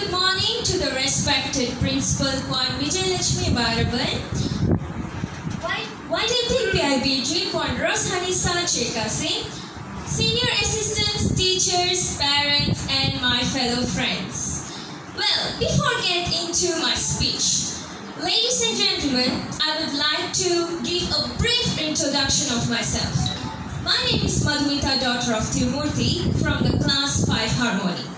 good morning to the respected Principal Puan Vijayalakshmi Baraban, YWP PIBG Puan Roshanisa Chekasi, Senior Assistants, Teachers, Parents, and my fellow friends. Well, before get into my speech, ladies and gentlemen, I would like to give a brief introduction of myself. My name is Madhumita, daughter of Tirumurthy from the class 5 harmony.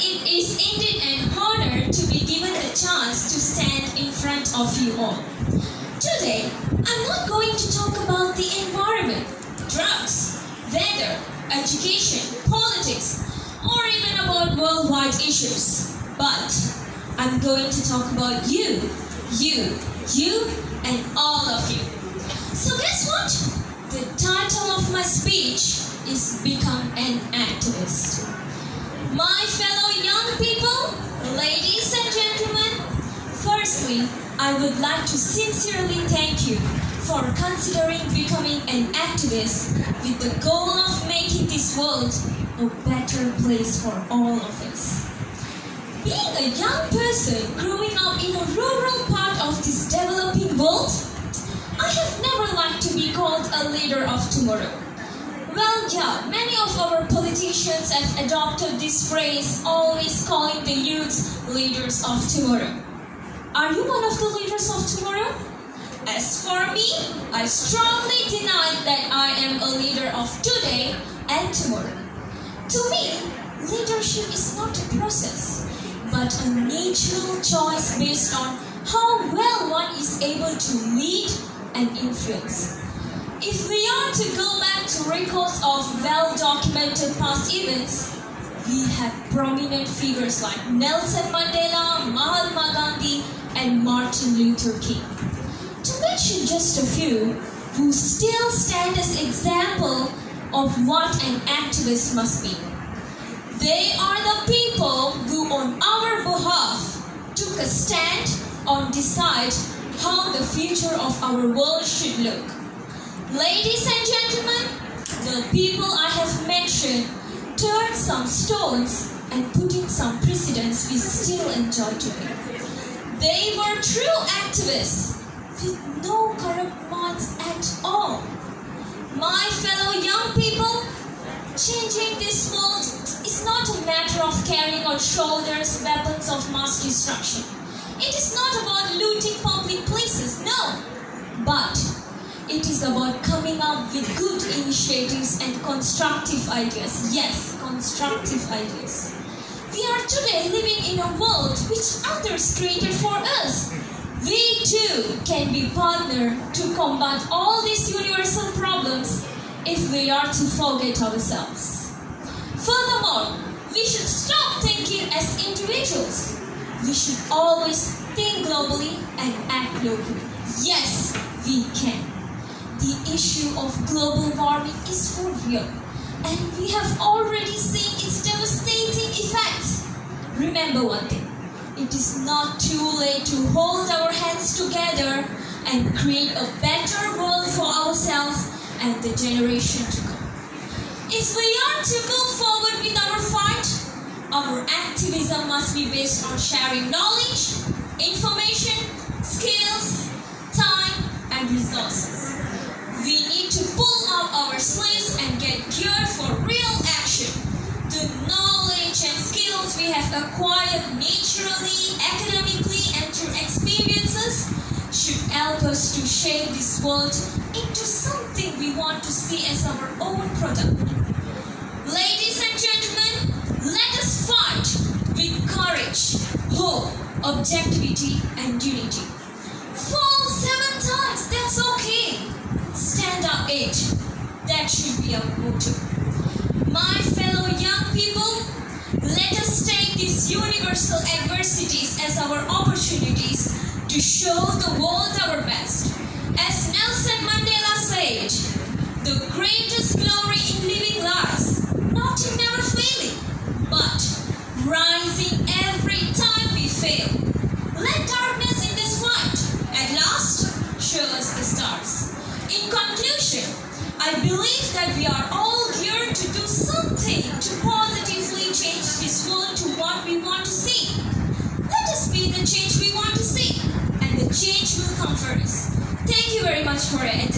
It is indeed an honor to be given the chance to stand in front of you all. Today, I'm not going to talk about the environment, drugs, weather, education, politics, or even about worldwide issues. But I'm going to talk about you, you, you, and all of you. So guess what? The title of my speech is Become an Activist. My fellow young people, ladies and gentlemen, firstly, I would like to sincerely thank you for considering becoming an activist with the goal of making this world a better place for all of us. Being a young person growing up in a rural part of this developing world, I have never liked to be called a leader of tomorrow. Well, yeah, many of our politicians have adopted this phrase, always calling the youth leaders of tomorrow. Are you one of the leaders of tomorrow? As for me, I strongly deny that I am a leader of today and tomorrow. To me, leadership is not a process, but a natural choice based on how well one is able to lead and influence. If we are to go back to records of well documented past events, we have prominent figures like Nelson Mandela, Mahatma Gandhi, and Martin Luther King. To mention just a few, who still stand as example of what an activist must be. They are the people who on our behalf took a stand on decide how the future of our world should look. Ladies and gentlemen, the people I have mentioned turned some stones and put in some precedents we still enjoy today. They were true activists with no corrupt minds at all. My fellow young people, changing this world is not a matter of carrying on shoulders weapons of mass destruction. It is not about looting public places, no. But it is about coming up with good initiatives and constructive ideas. Yes, constructive ideas. We are today living in a world which others created for us. We too can be partner to combat all these universal problems if we are to forget ourselves. Furthermore, we should stop thinking as individuals. We should always think globally and act locally. Yes, we can the issue of global warming is for real, and we have already seen its devastating effects. Remember one thing it is not too late to hold our hands together and create a better world for ourselves and the generation to come. If we are to move forward with our fight, our activism must be based on sharing knowledge, information, skills, time, and resources. We need to pull up our sleeves and get geared for real action. The knowledge and skills we have acquired naturally, academically, and through experiences should help us to shape this world into something we want to see as our own product. Ladies and gentlemen, let us fight with courage, hope, objectivity, and unity. Fall seven times, that's okay. Up eight, that should be our motto. My fellow young people, let us take these universal adversities as our opportunities to show the world our best. Us. Thank you very much for attention.